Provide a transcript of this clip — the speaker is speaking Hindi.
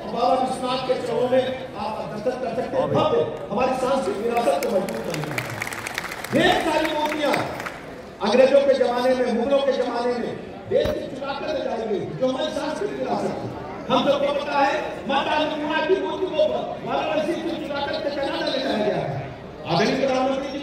बाबा विश्वनाथ के चरणों में आप दस्तक कर सकते हैं। भव्य हाँ, हमारी सांस्कृतिक विरासत को मज़बूत करने ढेर सारी मूर्तियाँ अंग्रेज़ों के जमाने में मुगलों के जमाने में देश की चुरा कर ले जाई गई जो हमारी सांस्कृतिक विरासत हम सबको पता है माता अन्नपूर्णा की